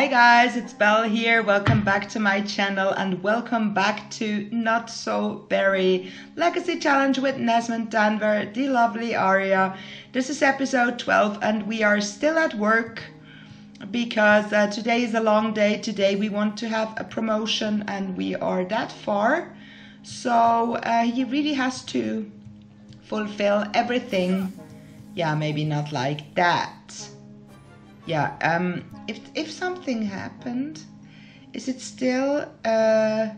Hi guys, it's Belle here. Welcome back to my channel and welcome back to Not So Berry Legacy Challenge with Nesment Danvert, the lovely Aria. This is episode 12 and we are still at work because uh, today is a long day. Today we want to have a promotion and we are that far. So uh, he really has to fulfill everything. Yeah, maybe not like that yeah um if if something happened is it still uh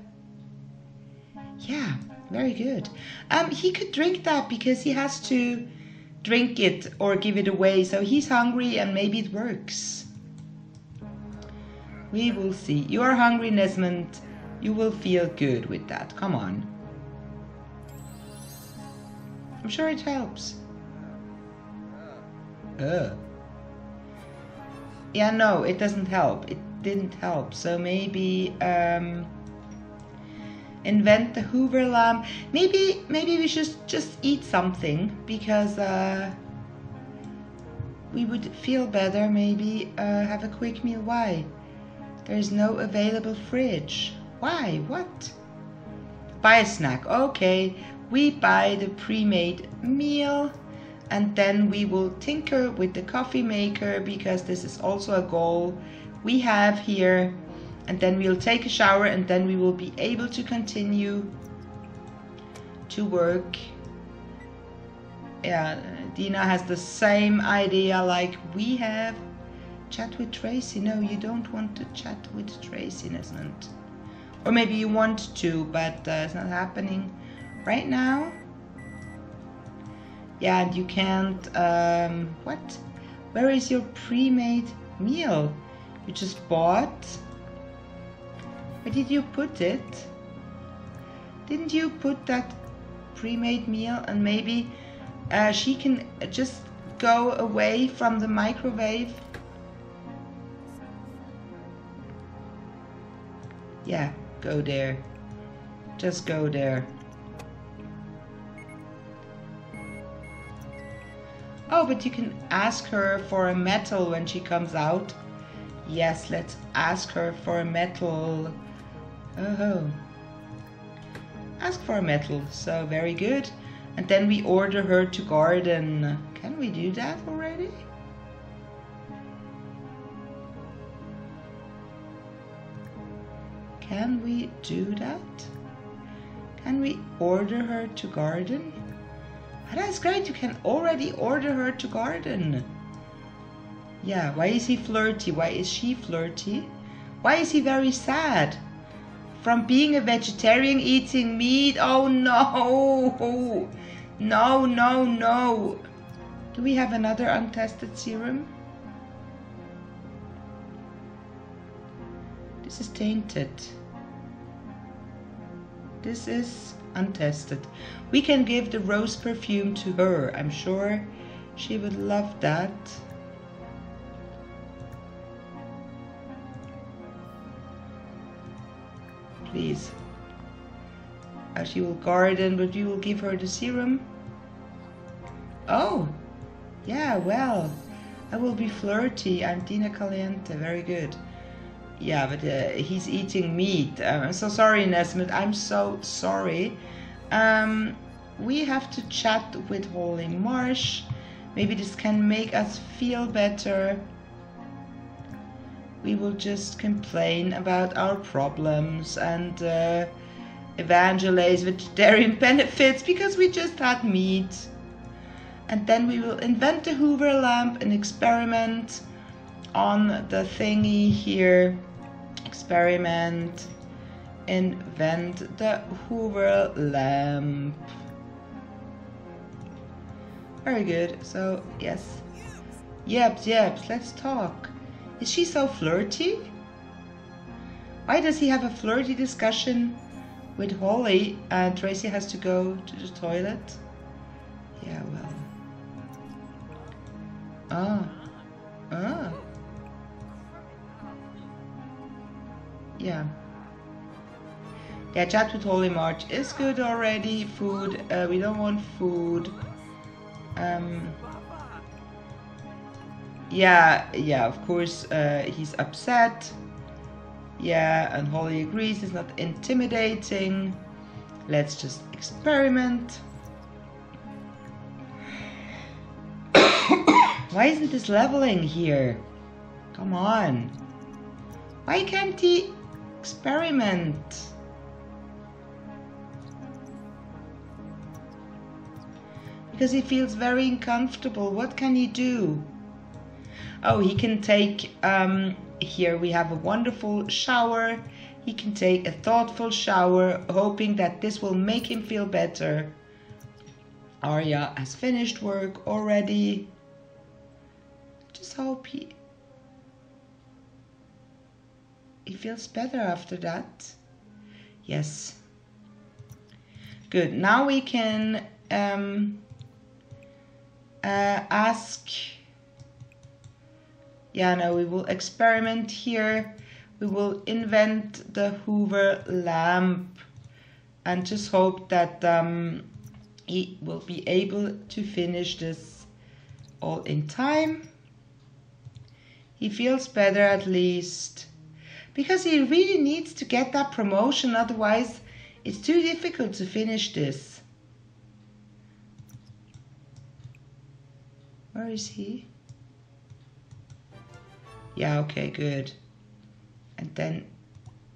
yeah very good. Um he could drink that because he has to drink it or give it away so he's hungry and maybe it works. We will see. You are hungry Nesment. You will feel good with that. Come on. I'm sure it helps. Uh yeah no it doesn't help. It didn't help. So maybe um, invent the hover lamp. Maybe maybe we should just eat something because uh, we would feel better. Maybe uh, have a quick meal. Why? There's no available fridge. Why? What? Buy a snack. Okay. We buy the pre-made meal and then we will tinker with the coffee maker because this is also a goal we have here. And then we'll take a shower and then we will be able to continue to work. Yeah Dina has the same idea like we have. Chat with Tracy. No you don't want to chat with Tracy isn't or maybe you want to but uh, it's not happening right now yeah and you can't um, what? Where is your pre-made meal? You just bought? Where did you put it? Didn't you put that pre-made meal and maybe uh, she can just go away from the microwave? Yeah go there. Just go there Oh, but you can ask her for a medal when she comes out. Yes, let's ask her for a medal. Oh. Ask for a medal. So, very good. And then we order her to garden. Can we do that already? Can we do that? Can we order her to garden? That's great, you can already order her to garden. Yeah, why is he flirty? Why is she flirty? Why is he very sad? From being a vegetarian eating meat? Oh no! No, no, no! Do we have another untested serum? This is tainted. This is untested. We can give the rose perfume to her. I'm sure she would love that. Please. Uh, she will garden, but you will give her the serum. Oh, yeah, well, I will be flirty. I'm Dina Caliente. Very good. Yeah, but uh, he's eating meat. Uh, I'm so sorry, Nesment. I'm so sorry. Um, we have to chat with Holly Marsh. Maybe this can make us feel better. We will just complain about our problems and uh, evangelize vegetarian benefits because we just had meat. And then we will invent the Hover lamp and experiment on the thingy here. Experiment, invent the Hover lamp. Very good. So, yes. Yep, yep, let's talk. Is she so flirty? Why does he have a flirty discussion with Holly and Tracy has to go to the toilet? Yeah, well. Ah. Ah. Yeah. Yeah, chat with Holly Marsh is good already. Food. Uh, we don't want food. Um, yeah, yeah, of course, uh, he's upset. Yeah, and Holly agrees it's not intimidating. Let's just experiment. Why isn't this leveling here? Come on. Why can't he experiment? because he feels very uncomfortable. What can he do? Oh, he can take, um, here we have a wonderful shower. He can take a thoughtful shower, hoping that this will make him feel better. Arya has finished work already. Just hope he, he feels better after that. Yes. Good. Now we can um, uh, ask yeah no we will experiment here we will invent the hover lamp and just hope that um, he will be able to finish this all in time he feels better at least because he really needs to get that promotion otherwise it's too difficult to finish this Where is he? Yeah, okay, good. And then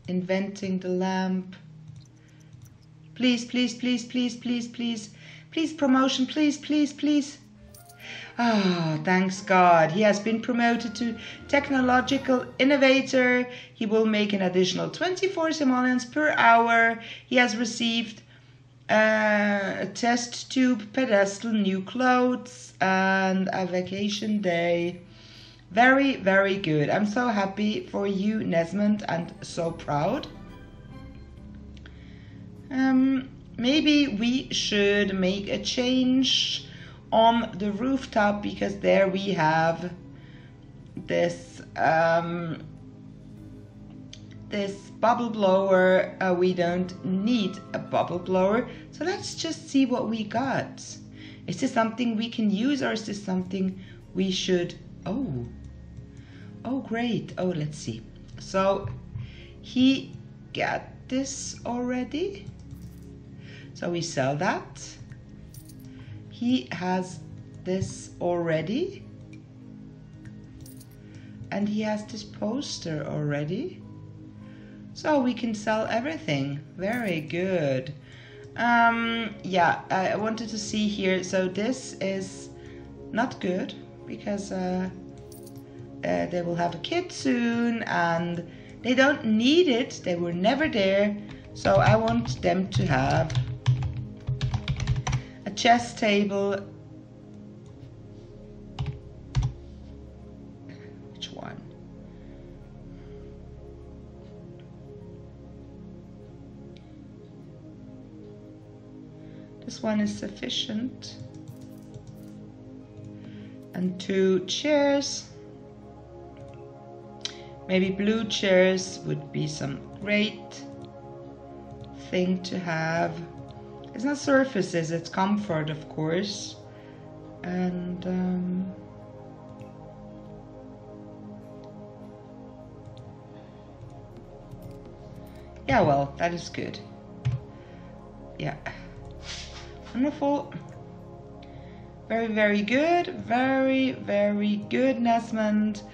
inventing the lamp. Please, please, please, please, please, please. Please, promotion, please, please, please. Ah, oh, thanks God. He has been promoted to technological innovator. He will make an additional 24 simoleons per hour. He has received uh, a test tube, pedestal, new clothes, and a vacation day. Very, very good. I'm so happy for you, Nesment, and so proud. Um, maybe we should make a change on the rooftop because there we have this um, this bubble blower. Uh, we don't need a bubble blower. So let's just see what we got. Is this something we can use or is this something we should... Oh, oh great. Oh, let's see. So he got this already. So we sell that. He has this already. And he has this poster already. So we can sell everything. Very good. Um, yeah, I wanted to see here. So this is not good because uh, uh, they will have a kid soon and they don't need it. They were never there. So I want them to have chess table Which one? This one is sufficient. And two chairs. Maybe blue chairs would be some great thing to have. It's not surfaces, it's comfort, of course. And um, yeah, well, that is good. Yeah, wonderful. Very, very good. Very, very good, Nesment.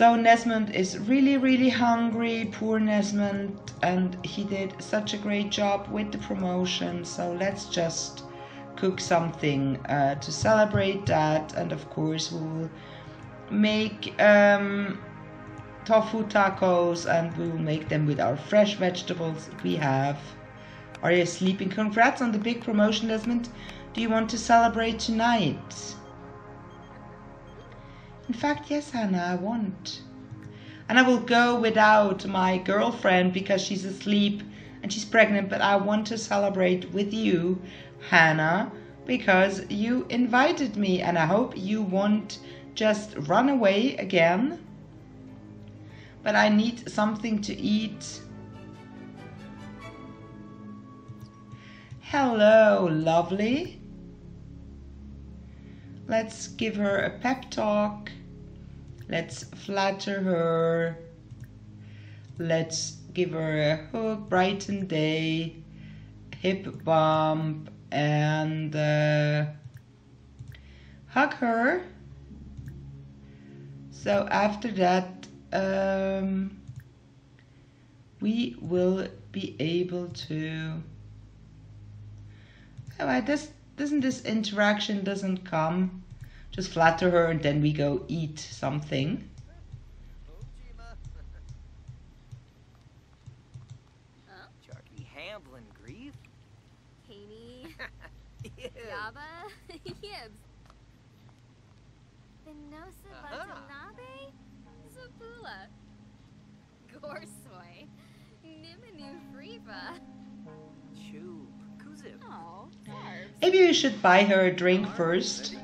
So Nesment is really, really hungry, poor Nesment, and he did such a great job with the promotion. So let's just cook something uh, to celebrate that, and of course we'll make um, tofu tacos, and we will make them with our fresh vegetables we have. Are you sleeping? Congrats on the big promotion, Desmond. Do you want to celebrate tonight? In fact, yes, Hannah, I want. And I will go without my girlfriend because she's asleep and she's pregnant, but I want to celebrate with you, Hannah, because you invited me and I hope you won't just run away again. But I need something to eat. Hello, lovely. Let's give her a pep talk. Let's flatter her. Let's give her a hug, brighten day, hip bump, and uh, hug her. So after that, um, we will be able to. Oh, I just doesn't this interaction doesn't come just flatter her and then we go eat something. Jarky Hamblin Grief? Haney, Ew. Yaba, Yibs. Venosa Uh-huh. Gorsoy, Nimanu Friva. Chew. Kuzip. Sarbs. Maybe we should buy her a drink first.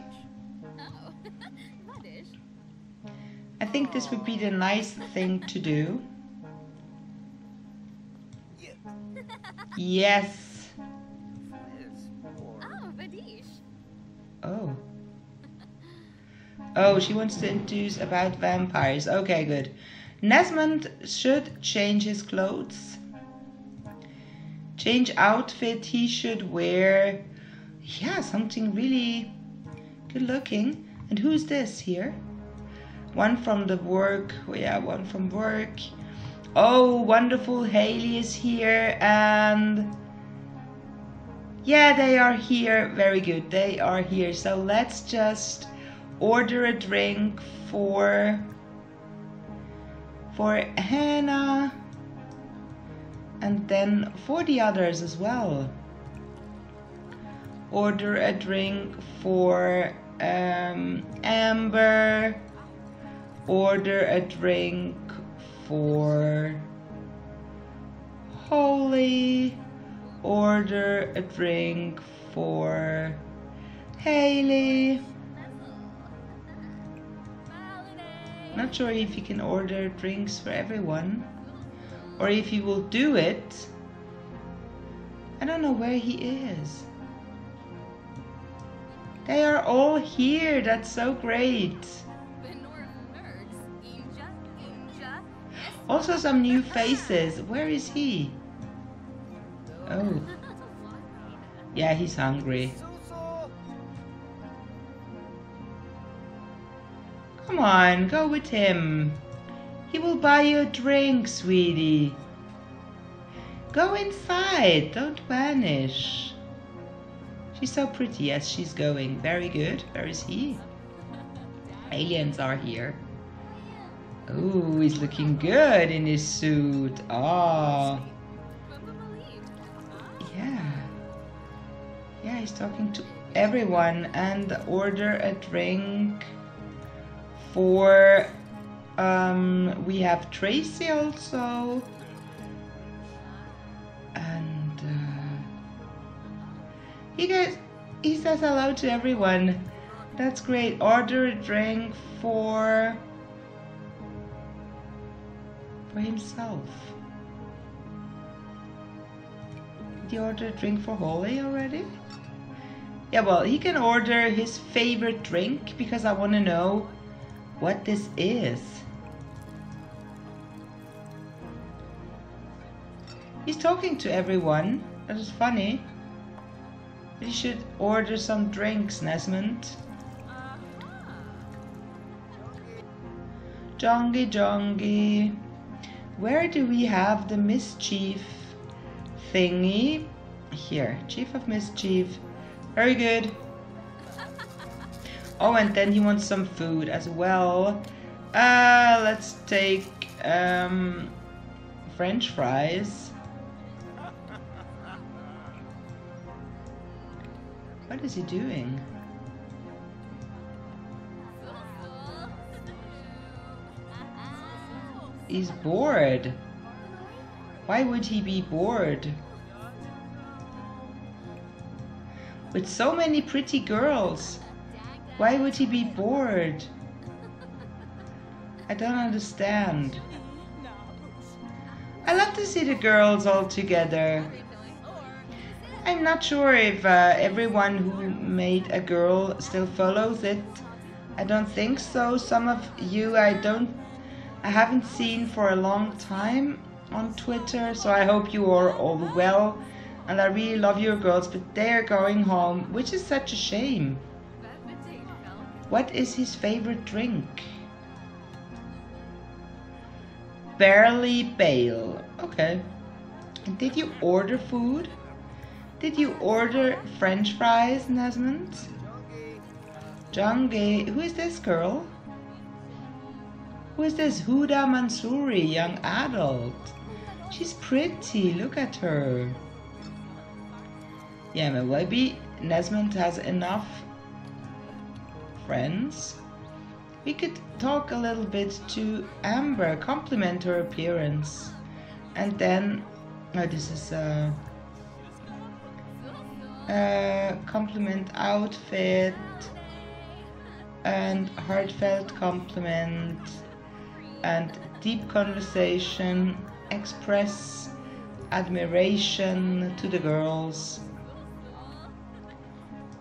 I think this would be the nice thing to do. Yes. Oh, Oh. She wants to enthuse about vampires. Okay, good. Nesment should change his clothes. Change outfit. He should wear, yeah, something really good looking. And who's this here? One from the work. Oh, yeah, one from work. Oh, wonderful. Haley is here and. Yeah, they are here. Very good. They are here. So let's just order a drink for for Hannah and then for the others as well. Order a drink for um, Amber. Order a drink for Holly. Order a drink for Haley. Not sure if you can order drinks for everyone or if he will do it. I don't know where he is. They are all here. That's so great. Also, some new faces. Where is he? Oh, yeah, he's hungry. Come on, go with him. He will buy you a drink, sweetie. Go inside, don't vanish. She's so pretty as she's going. Very good. Where is he? Aliens are here. Oh, he's looking good in his suit. Oh, yeah. Yeah, he's talking to everyone and order a drink for um we have Tracy also and uh, he goes he says hello to everyone that's great order a drink for for himself did he order a drink for Holly already yeah well he can order his favorite drink because I want to know what this is He's talking to everyone. That is funny. You should order some drinks, Nesment. Jongi Jongy. Where do we have the mischief thingy? Here, Chief of Mischief. Very good. Oh, and then he wants some food as well. Uh, let's take um, French fries. What is he doing? He's bored. Why would he be bored? With so many pretty girls, why would he be bored? I don't understand. I love to see the girls all together. I'm not sure if uh, everyone who made a girl still follows it. I don't think so. Some of you I don't I haven't seen for a long time on Twitter, so I hope you are all well. And I really love your girls, but they're going home, which is such a shame. What is his favorite drink? Barely Bale. Okay. And did you order food? Did you order French fries, Nesment? Jonge. Who is this girl? Who is this Huda Mansouri, young adult? She's pretty. Look at her. Yeah, maybe Nesment has enough friends. We could talk a little bit to Amber, compliment her appearance. And then, oh, this is a, a compliment outfit and heartfelt compliment and deep conversation express admiration to the girls.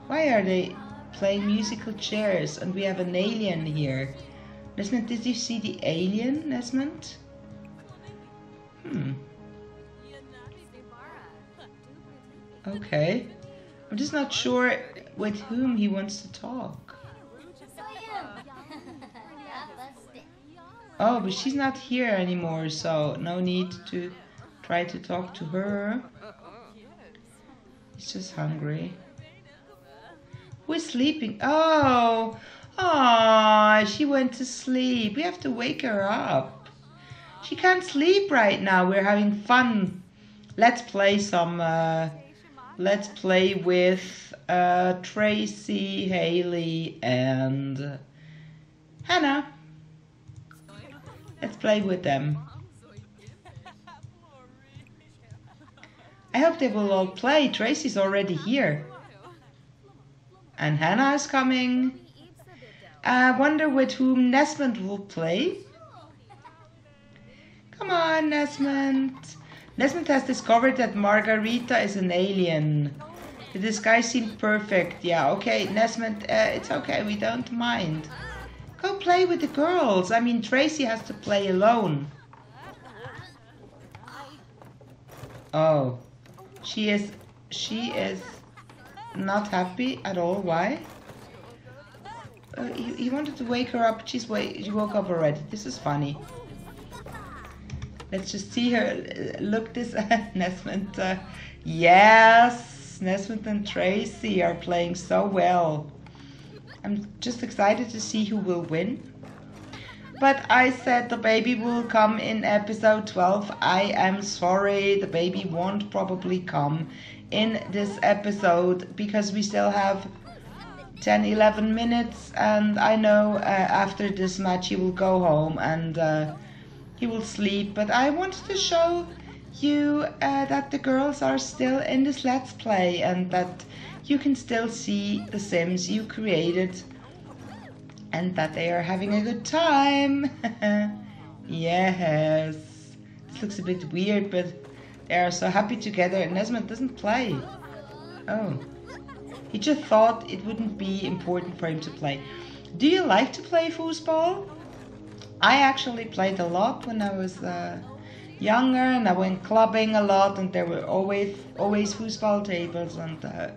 Why are they playing musical chairs and we have an alien here? Nesment, did you see the alien, Nesment? Hmm. Okay. I'm just not sure with whom he wants to talk. Oh, but she's not here anymore, so no need to try to talk to her. He's just hungry. Who is sleeping? Oh, ah, she went to sleep. We have to wake her up. She can't sleep right now. We're having fun. Let's play some. Uh, let's play with uh, Tracy, Haley, and Hannah. Let's play with them. I hope they will all play. Tracy's already here. And Hannah is coming. I wonder with whom Nesment will play. Come on, Nesment. Nesment has discovered that Margarita is an alien. The disguise seemed perfect. Yeah, okay, Nesment, uh, it's okay, we don't mind. Go play with the girls. I mean, Tracy has to play alone. Oh, she is, she is not happy at all. Why? Uh, he, he wanted to wake her up. She's wait. She woke up already. This is funny. Let's just see her. Look this Nesment. Uh, yes, Nesment and Tracy are playing so well. I'm just excited to see who will win. But I said the baby will come in episode 12. I am sorry, the baby won't probably come in this episode because we still have 10 11 minutes and I know uh, after this match he will go home and uh, he will sleep but I wanted to show you uh, that the girls are still in this let's play and that you can still see the sims you created and that they are having a good time yes this looks a bit weird but they are so happy together and Nesment doesn't play. Oh. He just thought it wouldn't be important for him to play. Do you like to play foosball? I actually played a lot when I was uh, younger and I went clubbing a lot and there were always always foosball tables and uh,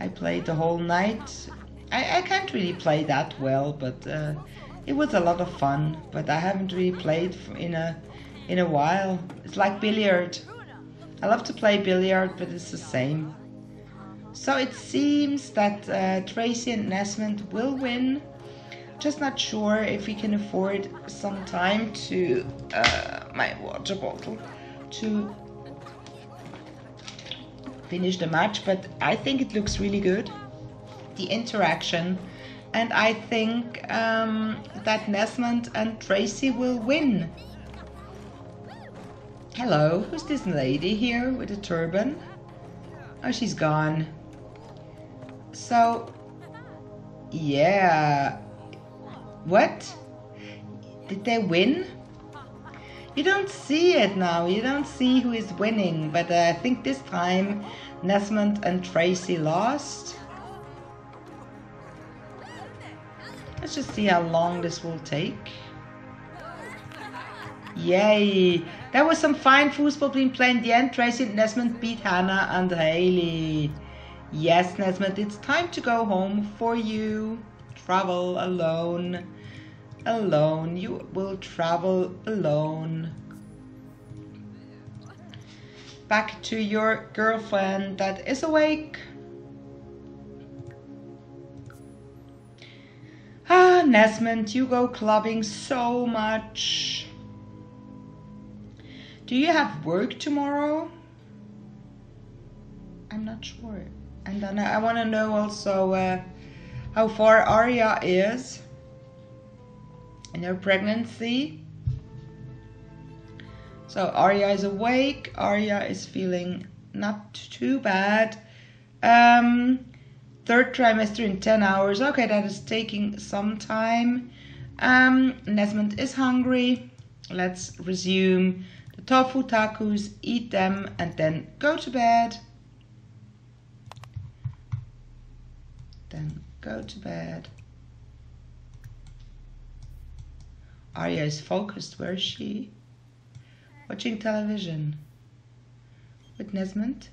I played the whole night. I, I can't really play that well, but uh, it was a lot of fun. But I haven't really played in a in a while. It's like billiard. I love to play billiard, but it's the same. So it seems that uh, Tracy and Nesment will win. Just not sure if we can afford some time to uh, my water bottle to finish the match, but I think it looks really good. The interaction, and I think um, that Nesment and Tracy will win. Hello, who's this lady here with a turban? Oh, she's gone. So, yeah. What? Did they win? You don't see it now. You don't see who is winning. But uh, I think this time Nesment and Tracy lost. Let's just see how long this will take. Yay! That was some fine football being played in the end. Tracy and Nesment beat Hannah and Haley. Yes, Nesment, it's time to go home for you. Travel alone. Alone. You will travel alone. Back to your girlfriend that is awake. Ah, Nesment, you go clubbing so much. Do you have work tomorrow? I'm not sure. And then I want to know also uh, how far Arya is in her pregnancy. So Arya is awake. Arya is feeling not too bad. Um, third trimester in 10 hours. Okay, that is taking some time. Um, Nesment is hungry. Let's resume the tofu tacos, eat them, and then go to bed. Then go to bed. Arya is focused. Where is she? Watching television. With Nesment.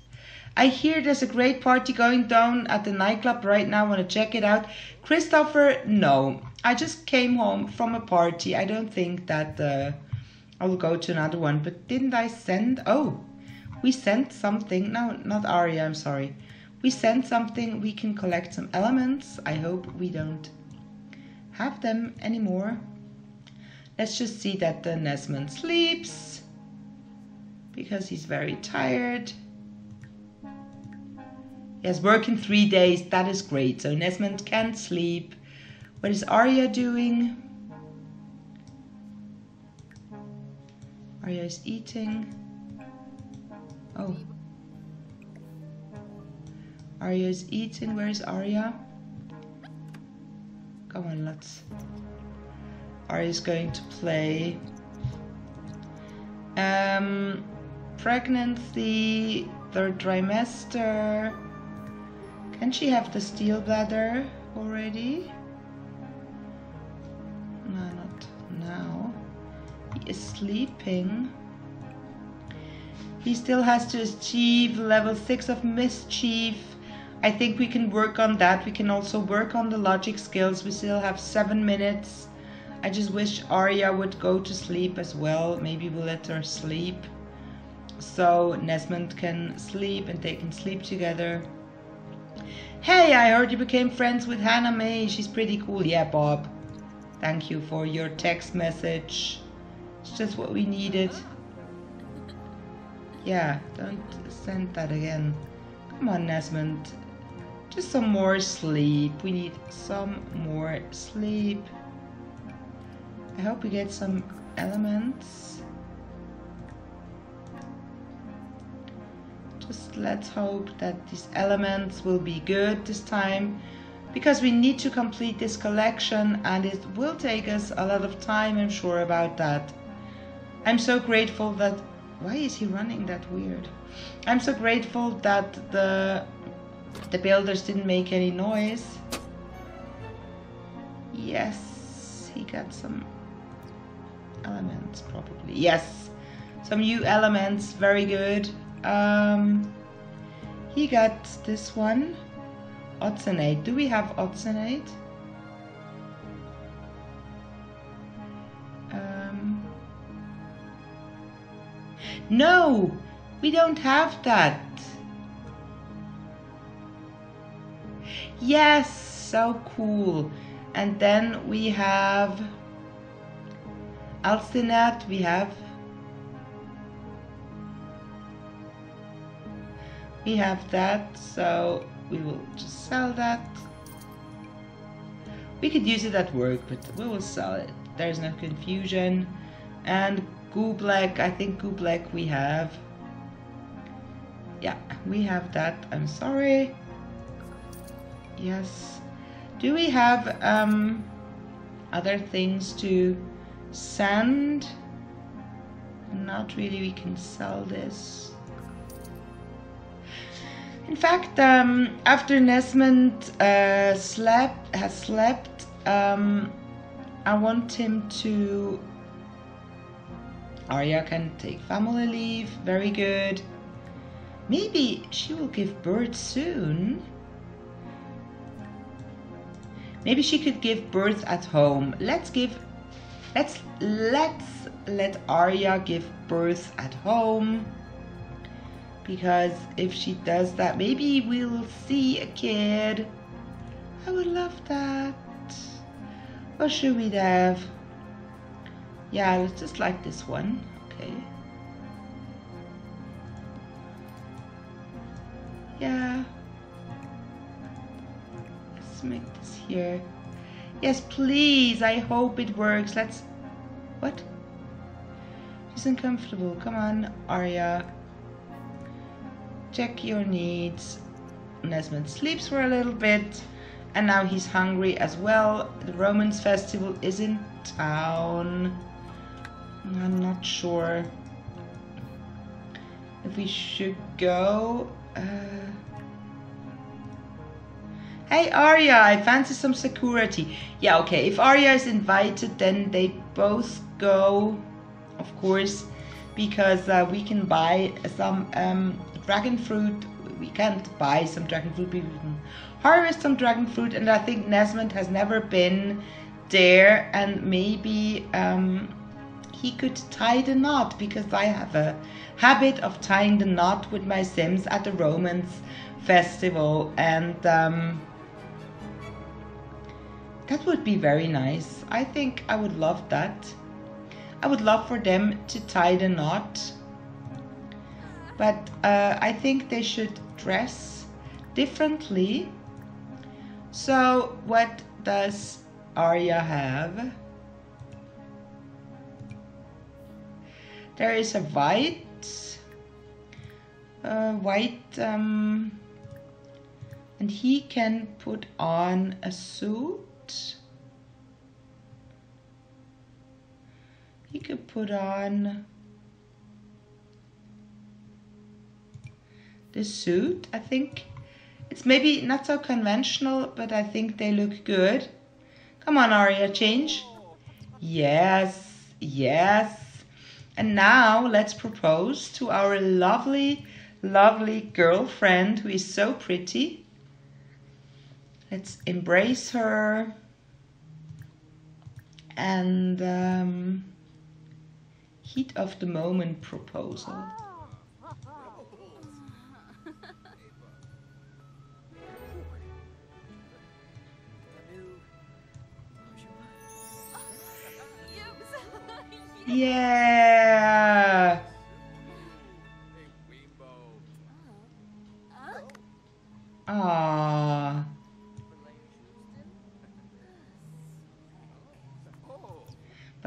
I hear there's a great party going down at the nightclub right now. Want to check it out? Christopher, no. I just came home from a party. I don't think that uh, I will go to another one. But didn't I send? Oh, we sent something. No, not Arya. I'm sorry. We sent something. We can collect some elements. I hope we don't have them anymore. Let's just see that the Nesment sleeps because he's very tired. He has work in three days. That is great. So Nesment can't sleep. What is Arya doing? Arya is eating. Oh. Arya is eating. Where is Arya? Come on, let's. Is going to play. Um, pregnancy, third trimester. Can she have the steel bladder already? No, not now. He is sleeping. He still has to achieve level 6 of mischief. I think we can work on that. We can also work on the logic skills. We still have 7 minutes. I just wish Arya would go to sleep as well. Maybe we'll let her sleep. So Nesment can sleep and they can sleep together. Hey, I heard you became friends with Hannah May. She's pretty cool. Yeah, Bob. Thank you for your text message. It's just what we needed. Yeah, don't send that again. Come on, Nesment. Just some more sleep. We need some more sleep. I hope we get some elements. Just let's hope that these elements will be good this time because we need to complete this collection and it will take us a lot of time, I'm sure about that. I'm so grateful that why is he running that weird? I'm so grateful that the the builders didn't make any noise. Yes, he got some elements probably. Yes. Some new elements, very good. Um, he got this one. Oxenate. Do we have Oxenate? Um, no, we don't have that. Yes, so cool. And then we have Alstinat, we have we have that, so we will just sell that. We could use it at work, but we will sell it. There's no confusion. And Gublek, I think Gublek we have. Yeah, we have that. I'm sorry. Yes. Do we have um, other things to send? Not really, we can sell this. In fact, um, after Nesment uh, slept, has slept, um, I want him to. Arya can take family leave. Very good. Maybe she will give birth soon. Maybe she could give birth at home. Let's give. Let's let's let Arya give birth at home because if she does that, maybe we'll see a kid. I would love that. What should we have? Yeah, let's just like this one. Okay. Yeah. Let's make this here. Yes, please. I hope it works. Let's. What? She's uncomfortable. Come on, Arya. Check your needs. Nesment sleeps for a little bit. And now he's hungry as well. The Romance Festival is in town. I'm not sure if we should go. Uh... Hey Arya, I fancy some security. Yeah, okay. If Arya is invited, then they both go, of course, because uh, we can buy some um, dragon fruit. We can't buy some dragon fruit. We can harvest some dragon fruit, and I think Nesment has never been there, and maybe um, he could tie the knot because I have a habit of tying the knot with my Sims at the Romance Festival, and um, that would be very nice. I think I would love that. I would love for them to tie the knot, but uh, I think they should dress differently. So, what does Arya have? There is a white, uh, white, um, and he can put on a suit. He could put on this suit. I think it's maybe not so conventional, but I think they look good. Come on, Arya, change. Yes, yes. And now let's propose to our lovely, lovely girlfriend who is so pretty. Let's embrace her and um, heat of the moment proposal. Yeah. Aww.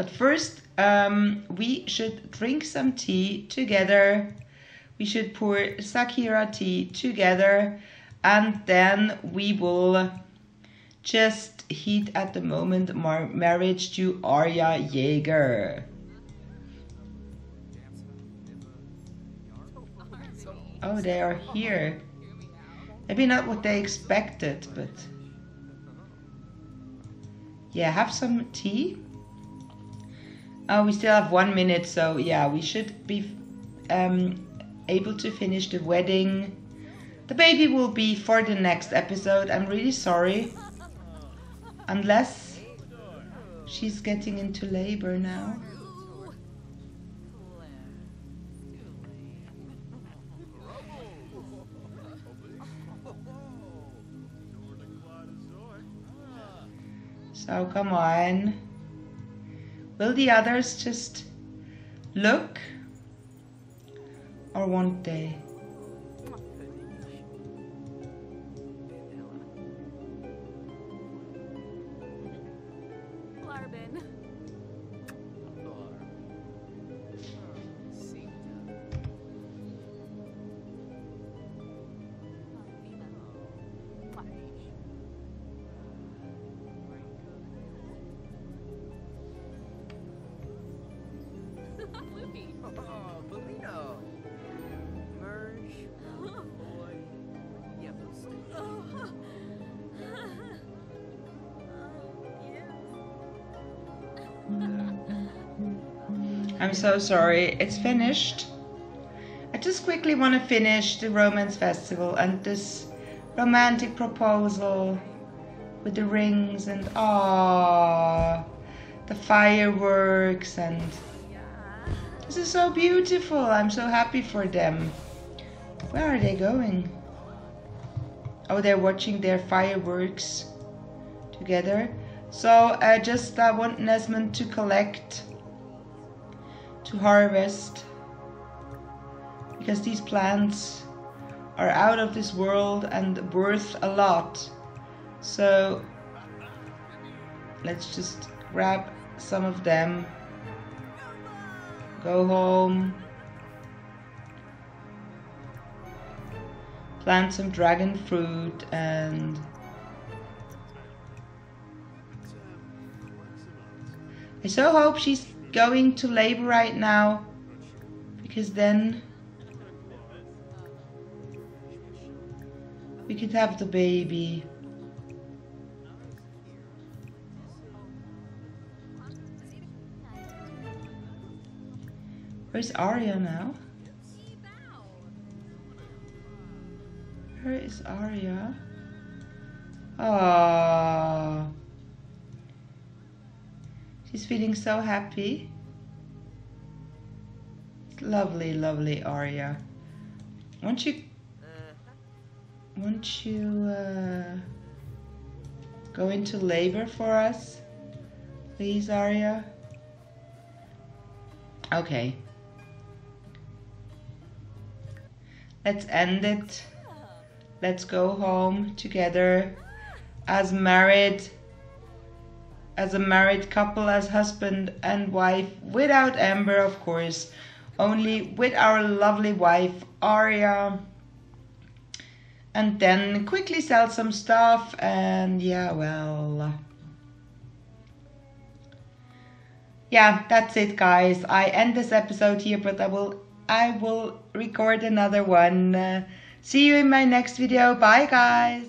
But first, um, we should drink some tea together. We should pour Sakura tea together, and then we will just heat at the moment mar- marriage to Arya Jaeger. Oh, they are here. Maybe not what they expected, but yeah, have some tea. Oh, we still have one minute, so yeah, we should be um, able to finish the wedding. The baby will be for the next episode. I'm really sorry. Unless she's getting into labor now. So come on. Will the others just look? Or won't they? I'm so sorry. It's finished. I just quickly want to finish the Romance Festival and this romantic proposal with the rings and ah, the fireworks and this is so beautiful. I'm so happy for them. Where are they going? Oh, they're watching their fireworks together. So I just uh, want Nesment to collect, to harvest, because these plants are out of this world and worth a lot. So let's just grab some of them, go home, plant some dragon fruit and I so hope she's going to labor right now because then we could have the baby. Where's Arya now? Where is Arya? Ah. She's feeling so happy. Lovely, lovely Aria. Won't you won't you uh, go into labor for us? Please, Aria. Okay. Let's end it. Let's go home together as married as a married couple, as husband and wife, without Amber, of course, only with our lovely wife, Aria. And then quickly sell some stuff, and yeah, well. Yeah, that's it, guys. I end this episode here, but I will I will record another one. Uh, see you in my next video. Bye, guys.